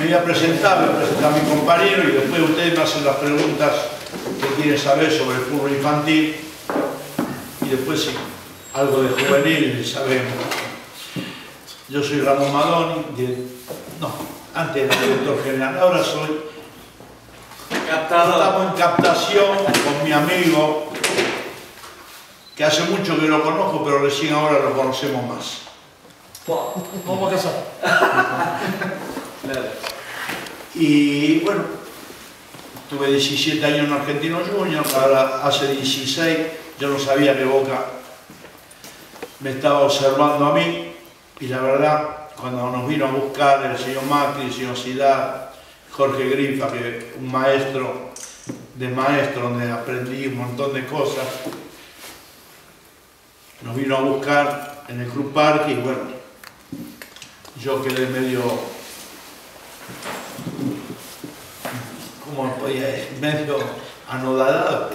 me voy a presentar, voy a presentar a mi compañero y después ustedes me hacen las preguntas que quieren saber sobre el fútbol infantil y después sí, algo de juvenil sabemos. Yo soy Ramón Madoni, no, antes era director general, ahora soy Estamos en captación con mi amigo, que hace mucho que lo conozco, pero recién ahora lo conocemos más. ¿Cómo que eso? Y bueno, tuve 17 años en Argentino Junior, ahora hace 16, yo no sabía que Boca me estaba observando a mí, y la verdad, cuando nos vino a buscar el señor Macri, el señor Ciudad, Jorge Grifa, que un maestro de maestro, donde aprendí un montón de cosas, nos vino a buscar en el Club Parque y bueno, yo quedé medio, ¿cómo Medio anodadado,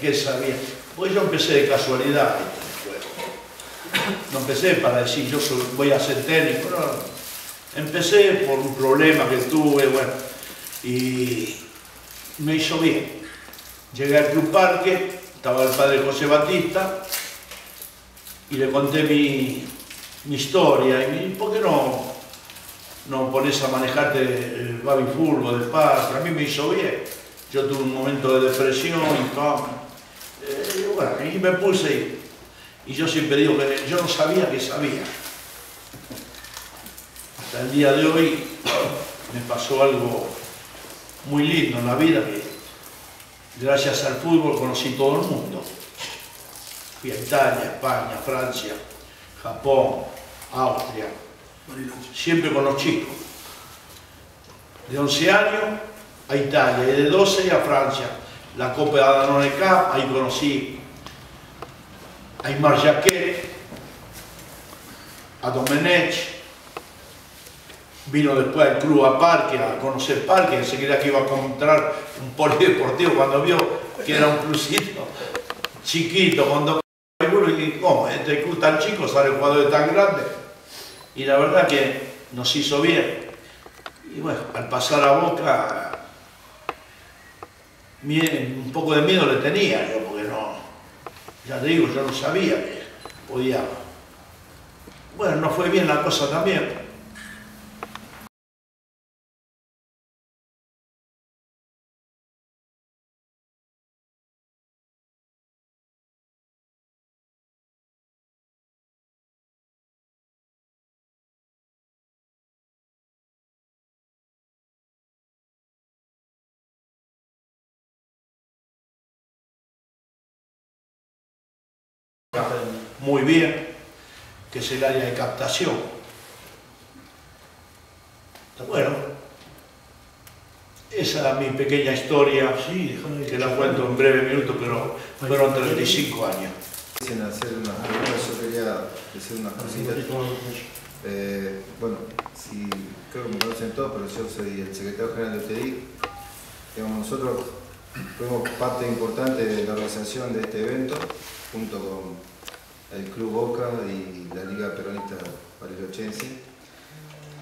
¿qué sabía? Pues yo empecé de casualidad no empecé para decir yo voy a ser técnico, no. Empecé por un problema que tuve, bueno, y me hizo bien. Llegué al Club Parque, estaba el padre José Batista y le conté mi, historia y me, ¿por qué no, no pones a manejarte el baby fútbol del parque? A mí me hizo bien. Yo tuve un momento de depresión y, eh, y, bueno, y me puse y yo siempre digo que yo no sabía que sabía. Hasta el día de hoy me pasó algo muy lindo en la vida que gracias al fútbol conocí todo el mundo. Fui a Italia, España, Francia, Japón, Austria, siempre con los chicos. De 11 años a Italia y de 12 a Francia. La Copa de Danone Cup, ahí conocí a Aymar Jacquet, a Domenech, vino después al club a Parque, a conocer Parque, enseguida que iba a encontrar un polideportivo cuando vio que era un clubcito chiquito, cuando y ¿cómo? Este club tan chico sale un jugador tan grande. Y la verdad que nos hizo bien. Y bueno, al pasar a Boca, un poco de miedo le tenía yo, porque no, ya te digo, yo no sabía que podía. Bueno, no fue bien la cosa también. Muy bien, que es el área de captación. Bueno, esa es mi pequeña historia, sí, que la cuento en breve minuto, pero fueron 35 años. hacer unas preguntas, yo quería decir unas cositas. Eh, bueno, si, creo que me conocen todos, pero yo soy el secretario general de UTI. nosotros fuimos parte importante de la organización de este evento, junto con el Club Boca y la Liga Peronista Barilochense.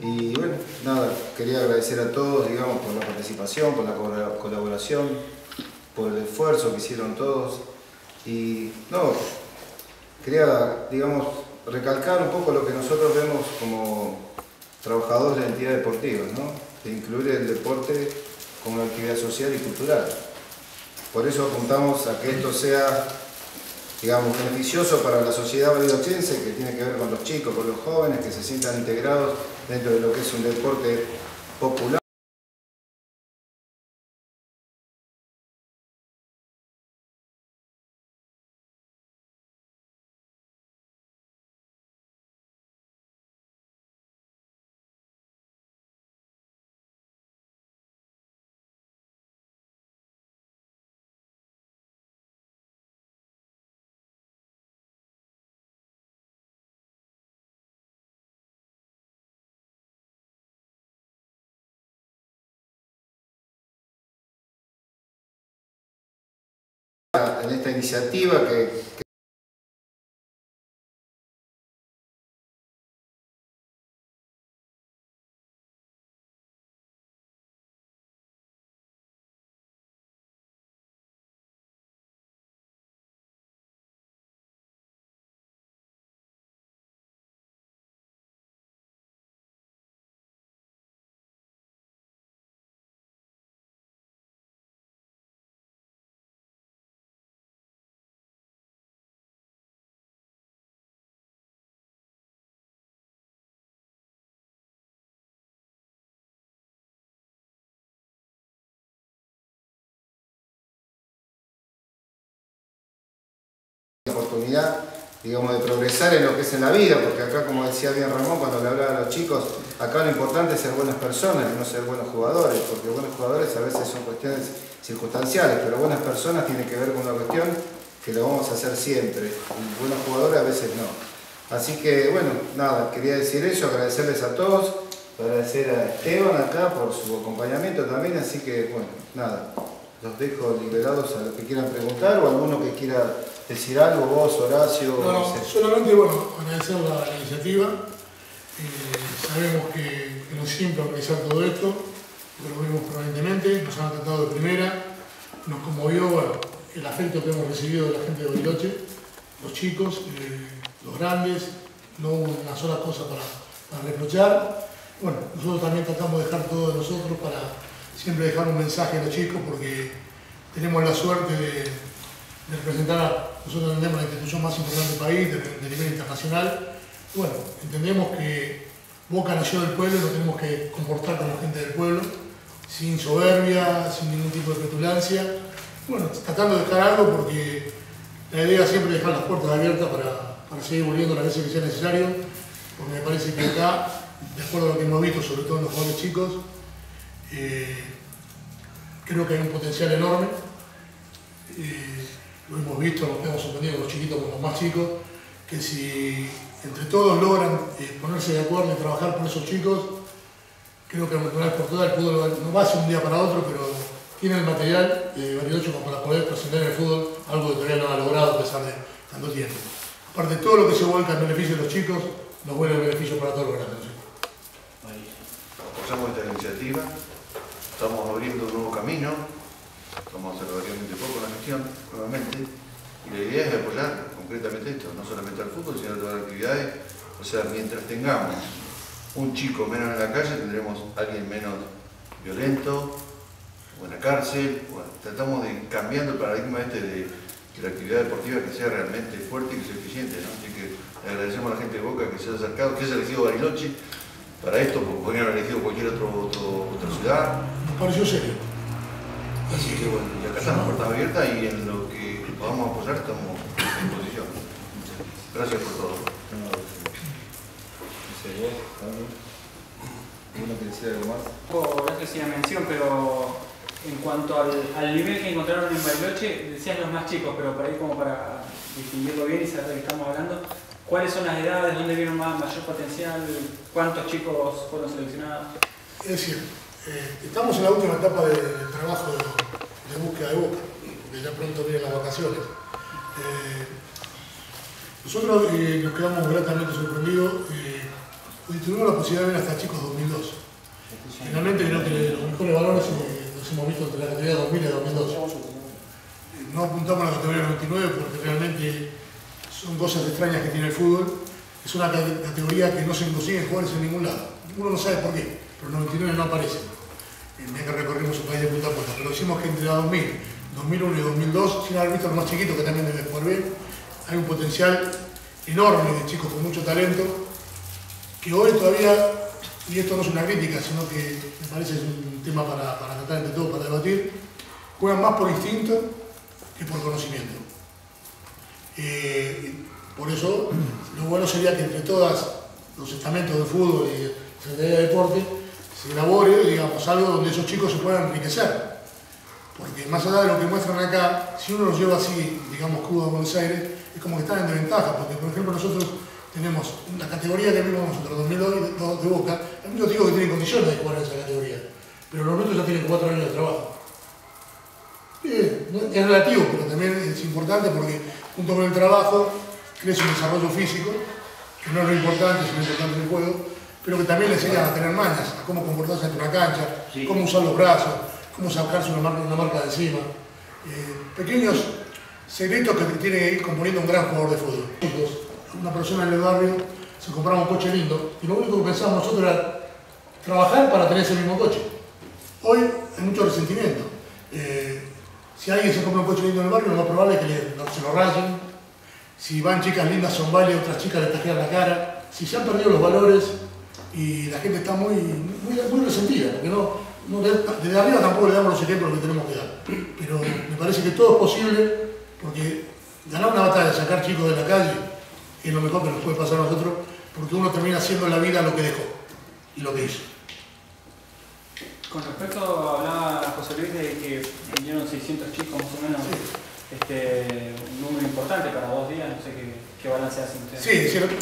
Y bueno, nada, quería agradecer a todos, digamos, por la participación, por la colaboración, por el esfuerzo que hicieron todos. Y no, quería, digamos, recalcar un poco lo que nosotros vemos como trabajadores de la entidad deportiva, ¿no? De incluir el deporte como actividad social y cultural. Por eso apuntamos a que esto sea digamos, beneficioso para la sociedad barilochense, que tiene que ver con los chicos, con los jóvenes, que se sientan integrados dentro de lo que es un deporte popular. En esta iniciativa que, oportunidad digamos, de progresar en lo que es en la vida, porque acá, como decía bien Ramón cuando le hablaba a los chicos, acá lo importante es ser buenas personas y no ser buenos jugadores, porque buenos jugadores a veces son cuestiones circunstanciales, pero buenas personas tienen que ver con una cuestión que lo vamos a hacer siempre, y buenos jugadores a veces no. Así que, bueno, nada, quería decir eso, agradecerles a todos, agradecer a Esteban acá por su acompañamiento también, así que, bueno, nada, los dejo liberados a los que quieran preguntar o alguno que quiera decir algo, vos, Horacio. No, no, solamente bueno, agradecer la, iniciativa. Eh, sabemos que, no es simple organizar todo esto, lo vimos permanentemente, nos han tratado de primera, nos conmovió el afecto que hemos recibido de la gente de Bariloche, los chicos, eh, los grandes, no hubo una sola cosa para, para reprochar. Bueno, nosotros también tratamos de dejar todo de nosotros para siempre dejar un mensaje a los chicos porque tenemos la suerte de, representar a, nosotros entendemos la institución más importante del país, de, nivel internacional. Bueno, entendemos que Boca nació del pueblo y nos tenemos que comportar como gente del pueblo, sin soberbia, sin ningún tipo de petulancia. Bueno, tratando de dejar algo porque la idea siempre es dejar las puertas abiertas para, para seguir volviendo las veces que sea necesario, porque me parece que acá, de acuerdo a lo que hemos visto, sobre todo en los jóvenes chicos, eh, creo que hay un potencial enorme. Eh, lo hemos visto, lo hemos sorprendido los chiquitos con los más chicos, que si entre todos logran eh, ponerse de acuerdo y trabajar por esos chicos, creo que una por todas el fútbol no va a ser un día para otro, pero tiene el material de Bariloche como para poder presentar en el fútbol algo que todavía no ha logrado a pesar de tanto tiempo. Aparte, todo lo que se vuelca en beneficio de los chicos, nos vuelve en beneficio para todos los grandes. Apoyamos esta iniciativa, estamos abriendo un nuevo camino, estamos hace relativamente poco la gestión, nuevamente, y la idea es apoyar concretamente esto, no solamente al fútbol, sino a todas las actividades. O sea, mientras tengamos un chico menos en la calle, tendremos alguien menos violento, o en la cárcel, bueno, tratamos de cambiando el paradigma este de, la actividad deportiva que sea realmente fuerte y que sea eficiente. Así que agradecemos a la gente de Boca que se haya acercado, que haya elegido Bariloche para esto, porque podrían haber elegido cualquier otro, otra ciudad. Pareció serio. Así que bueno, y acá están las puertas abiertas y en lo que podamos apoyar estamos en posición. Gracias por todo. ¿Alguno que decir algo más? No sé si mención, pero en cuanto al, al, nivel que encontraron en Bariloche, decían los más chicos, pero por ahí como para distinguirlo bien y saber de qué estamos hablando, ¿cuáles son las edades, dónde vieron más, mayor potencial, cuántos chicos fueron seleccionados? Es decir, eh, estamos en la última etapa del trabajo de, búsqueda de Boca, porque ya pronto vienen las vacaciones. Eh, nosotros eh, nos quedamos gratamente sorprendidos, tuvimos la posibilidad de ver hasta chicos 2002. Finalmente creo que los mejores valores hemos visto entre la categoría 2000 y 2002. No apuntamos a la categoría 99 porque realmente son cosas extrañas que tiene el fútbol. Es una categoría que no se consigue jugadores en ningún lado. Uno no sabe por qué, pero 99 no aparece. En día que recorrimos el país de punta a punta. Pero decimos que entre 2000, 2001 y 2002, sin haber visto los más chiquitos que también deben jugar bien, hay un potencial enorme de chicos con mucho talento que hoy todavía y esto no es una crítica, sino que me parece es un tema para, para tratar entre todos, para debatir, juegan más por instinto que por conocimiento. Eh, por eso, lo bueno sería que entre todos los estamentos de fútbol y Secretaría de Deporte se elabore, digamos, algo donde esos chicos se puedan enriquecer. Porque más allá de lo que muestran acá, si uno los lleva así, digamos, crudo a Buenos Aires, es como que están en desventaja, porque por ejemplo nosotros tenemos una categoría que vimos nosotros, 2002 de Boca, hay muchos chicos que tienen condiciones de jugar en esa categoría, pero los nuestros ya tienen cuatro años de trabajo. es relativo, pero también es importante porque junto con el trabajo crece un desarrollo físico, que no es lo importante, sino importante es el juego, pero que también le enseñan a tener mañas, a cómo comportarse en una cancha, cómo usar los brazos, cómo sacarse una marca, una marca de encima. Eh, pequeños secretos que tiene que ir componiendo un gran jugador de fútbol una persona en el barrio se compraba un coche lindo y lo único que pensábamos nosotros era trabajar para tener ese mismo coche. Hoy hay mucho resentimiento. Eh, si alguien se compra un coche lindo en el barrio, lo más probable es que se lo rayen. Si van chicas lindas son baile, otras chicas le tajean la cara. Si se han perdido los valores y la gente está muy, muy, resentida, porque no, desde arriba tampoco le damos los ejemplos que tenemos que dar. Pero me parece que todo es posible porque ganar una batalla, sacar chicos de la calle, es lo mejor que nos puede pasar a nosotros, porque uno termina haciendo en la vida lo que dejó y lo que hizo. Con respecto, hablaba José Luis de que vinieron 600 chicos más o menos, este, un número importante para dos días, no sé qué, qué balance hacen ustedes. Sí, es decir,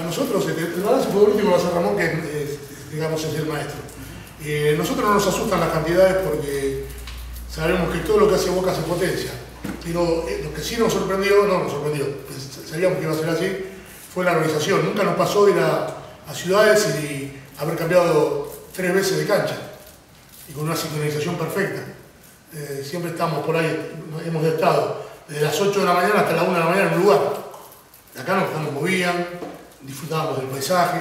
a nosotros, este, el balance futbolístico lo hace Ramón, que es, digamos es el maestro. Eh, nosotros no nos asustan las cantidades porque sabemos que todo lo que hace Boca se potencia. Pero eh, lo que sí nos sorprendió, no nos sorprendió, pues, sabíamos que iba a ser así, fue la organización. Nunca nos pasó ir a, a ciudades y haber cambiado tres veces de cancha y con una sincronización perfecta. Eh, siempre estamos por ahí, hemos estado desde las 8 de la mañana hasta la 1 de la mañana en un lugar. Acá nos, movían, disfrutábamos del paisaje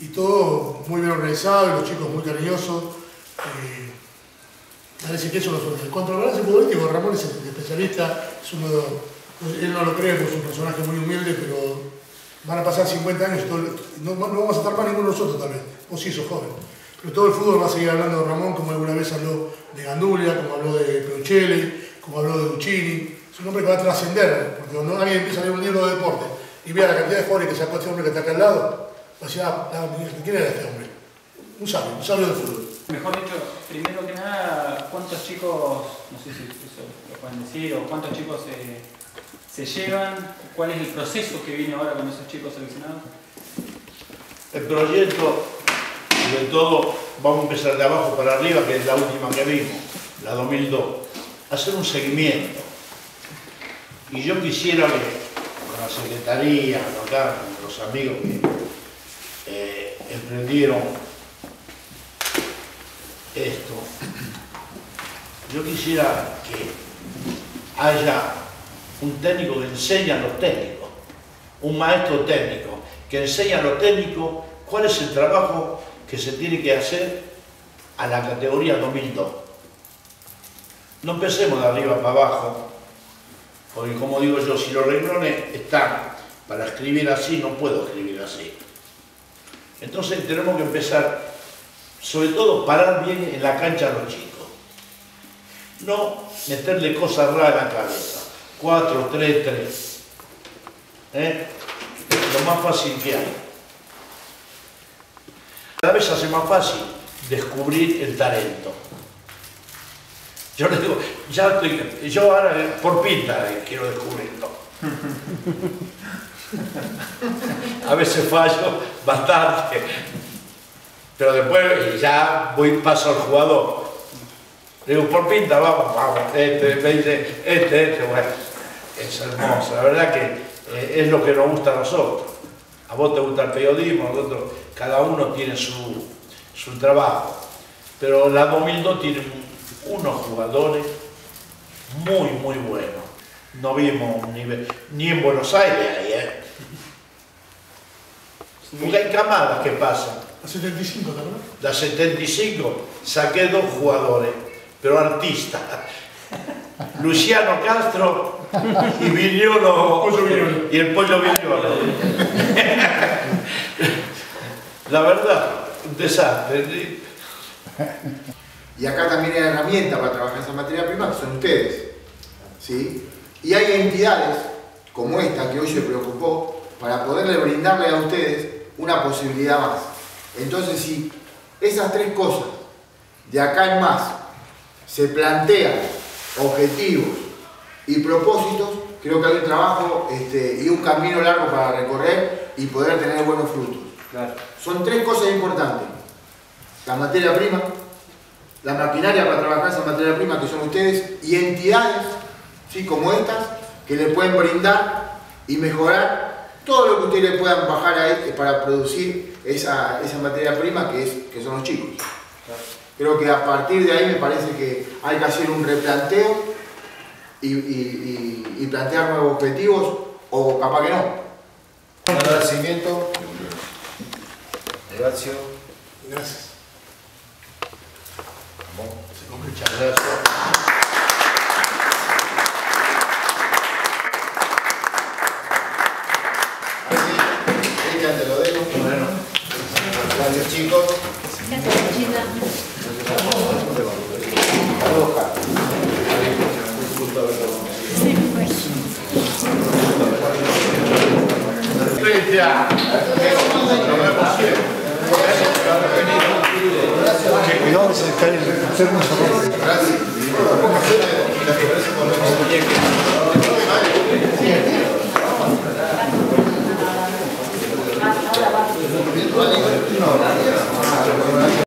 y todo muy bien organizado y los chicos muy cariñosos. Eh, parece que eso nos. En cuanto al balance futbolístico, Ramón es el especialista, es uno de- él no lo cree, es un personaje muy humilde, pero van a pasar 50 años y todo no, no vamos a estar más ninguno de nosotros vez, vos sí sos joven. Pero todo el fútbol va a seguir hablando de Ramón, como alguna vez habló de Gandulia, como habló de Peruccelli, como habló de Uccini. Es un hombre que va a trascender, porque cuando alguien empieza a leer un libro de deporte y vea la cantidad de jugadores que sacó este hombre que está acá al lado, va a decir, ah, ah, ¿quién era este hombre? Un sabio, un sabio del fútbol. Mejor dicho, primero que nada, ¿cuántos chicos, no sé si eso lo pueden decir, o cuántos chicos eh, se llevan? ¿Cuál es el proceso que viene ahora con esos chicos seleccionados? El proyecto, sobre todo, vamos a empezar de abajo para arriba, que es la última que vimos, la 2002. Hacer un seguimiento. Y yo quisiera que con la Secretaría, con los amigos que eh, emprendieron esto, yo quisiera que haya un técnico que enseñe a los técnicos, un maestro técnico que enseña a los técnicos cuál es el trabajo que se tiene que hacer a la categoría 2002. No empecemos de arriba para abajo, porque como digo yo, si los renglones están para escribir así, no puedo escribir así. Entonces tenemos que empezar, sobre todo, parar bien en la cancha a los chicos. No meterle cosas raras en la cabeza. 4, 3, 3. ¿Eh? Lo más fácil que hay. Cada vez hace más fácil descubrir el talento. Yo le digo, ya estoy, yo ahora eh, por pinta eh, quiero descubrirlo. A veces fallo bastante, pero después ya voy paso al jugador. Digo, por pinta, vamos, vamos, este, me dice, este, este, bueno, es hermoso, la verdad que eh, es lo que nos gusta a nosotros. A vos te gusta el periodismo, a nosotros, cada uno tiene su, su trabajo. Pero la 2002 tiene unos jugadores muy, muy buenos. No vimos un nivel, ni en Buenos Aires ahí, ¿eh? Porque hay camadas que pasan. A 75, ¿te acuerdas? La 75 saqué dos jugadores, pero artistas. Luciano Castro y Viñolo. y el pollo Viñolo. La verdad, desastre. Y acá también hay herramientas para trabajar esa materia prima que son ustedes. ¿sí? Y hay entidades como esta que hoy se preocupó para poderle brindarle a ustedes una posibilidad más. Entonces, si esas tres cosas de acá en más se plantean objetivos y propósitos, creo que hay un trabajo este, y un camino largo para recorrer y poder tener buenos frutos. Son tres cosas importantes. La materia prima, la maquinaria para trabajar esa materia prima que son ustedes y entidades, ¿sí? como estas, que le pueden brindar y mejorar todo lo que ustedes puedan bajar ahí para producir esa, esa materia prima que, es, que son los chicos. Creo que a partir de ahí me parece que hay que hacer un replanteo y, y- y- y plantear nuevos objetivos o capaz que no. Agradecimiento. Gracias. Gracias. Muchas gracias. Cristian, te lo dejo. Bueno. Gracias, chicos. Gracias, pues. Gracias. Nos vemos siempre. Cuidado, se cae el enfermo se rompe. No,